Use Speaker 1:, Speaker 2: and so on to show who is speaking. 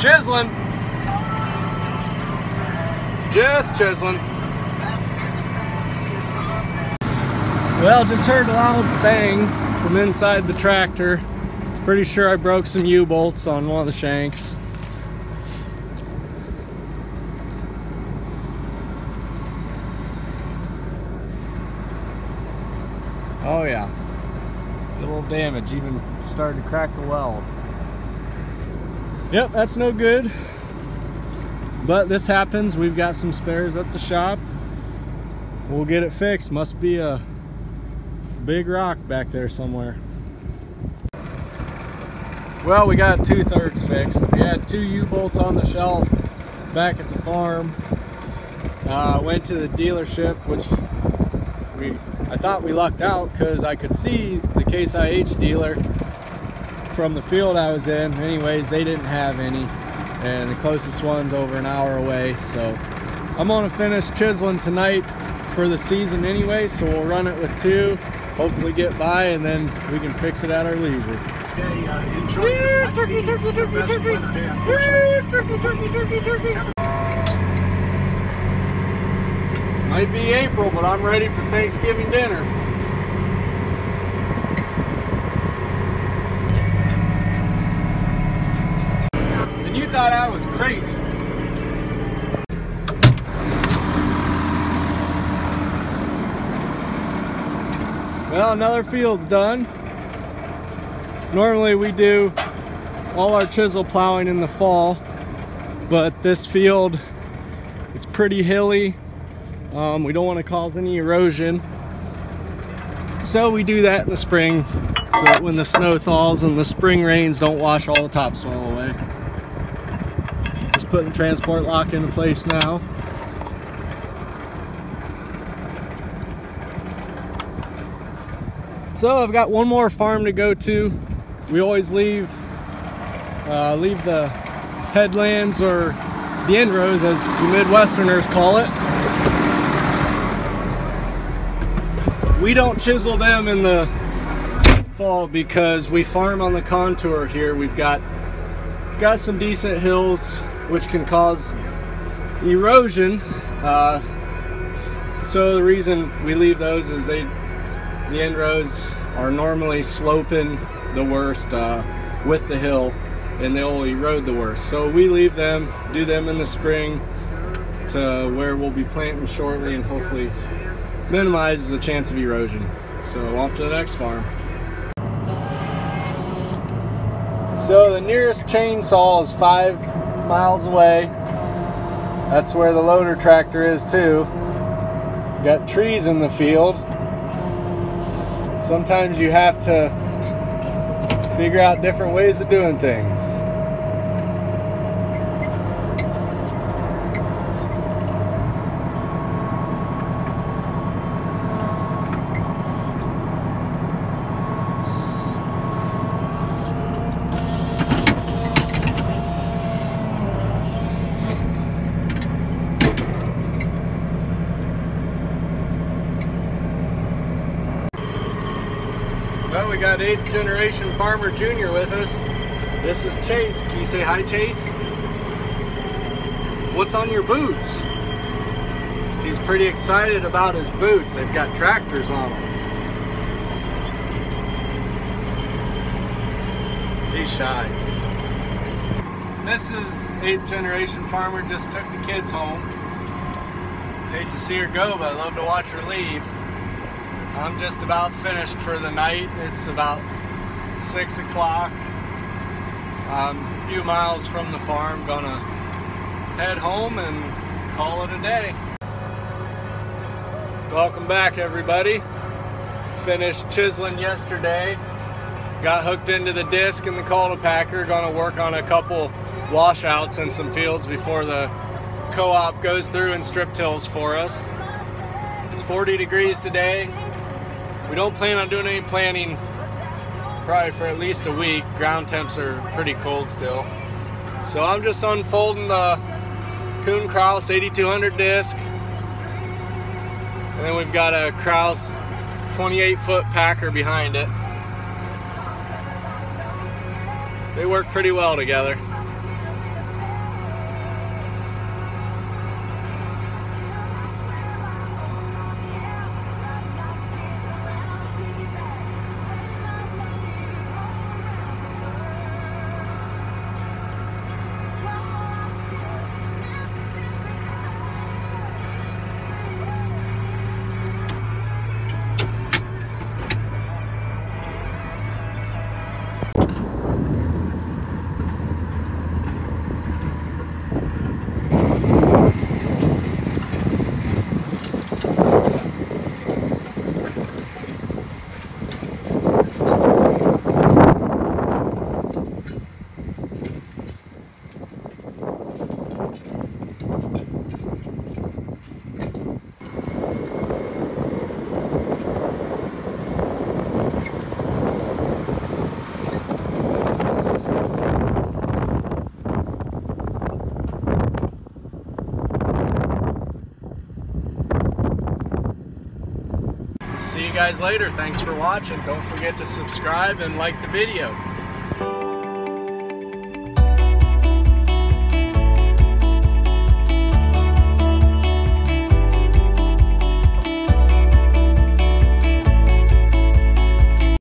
Speaker 1: Chiseling. Just chiseling. Well, just heard a loud bang from inside the tractor. Pretty sure I broke some U-bolts on one of the shanks. Oh yeah, a little damage, even started to crack a weld. Yep, that's no good. But this happens, we've got some spares at the shop. We'll get it fixed. Must be a big rock back there somewhere. Well, we got two thirds fixed. We had two U-bolts on the shelf back at the farm. Uh, went to the dealership, which we I thought we lucked out because I could see the Case IH dealer from the field I was in. Anyways, they didn't have any, and the closest one's over an hour away. So I'm gonna finish chiseling tonight for the season anyway. So we'll run it with two, hopefully get by, and then we can fix it at our leisure. turkey, turkey, turkey, turkey. turkey, turkey, turkey, turkey. Might be April, but I'm ready for Thanksgiving dinner. Thought I was crazy. Well, another field's done. Normally we do all our chisel plowing in the fall, but this field, it's pretty hilly um, we don't want to cause any erosion. So we do that in the spring so that when the snow thaws and the spring rains don't wash all the topsoil away. Putting transport lock into place now. So I've got one more farm to go to. We always leave uh, leave the headlands or the end rows as you Midwesterners call it We don't chisel them in the fall because we farm on the contour here. We've got got some decent hills which can cause erosion. Uh, so the reason we leave those is they the end rows are normally sloping the worst uh, with the hill and they'll erode the worst. So we leave them, do them in the spring to where we'll be planting shortly and hopefully minimizes the chance of erosion. So off to the next farm. So the nearest chainsaw is five miles away. That's where the loader tractor is too. Got trees in the field. Sometimes you have to figure out different ways of doing things. We got eighth generation farmer junior with us. This is Chase. Can you say hi, Chase? What's on your boots? He's pretty excited about his boots. They've got tractors on them. He's shy. Mrs. eighth generation farmer, just took the kids home. Hate to see her go, but I love to watch her leave. I'm just about finished for the night. It's about six o'clock. I'm a few miles from the farm, gonna head home and call it a day. Welcome back everybody. Finished chiseling yesterday. Got hooked into the disc and the packer. Gonna work on a couple washouts in some fields before the co-op goes through and strip tills for us. It's 40 degrees today. We don't plan on doing any planting probably for at least a week. Ground temps are pretty cold still. So I'm just unfolding the Kuhn Krause 8200 disc. And then we've got a Krause 28 foot packer behind it. They work pretty well together. Guys later. Thanks for watching. Don't forget to subscribe and like the video.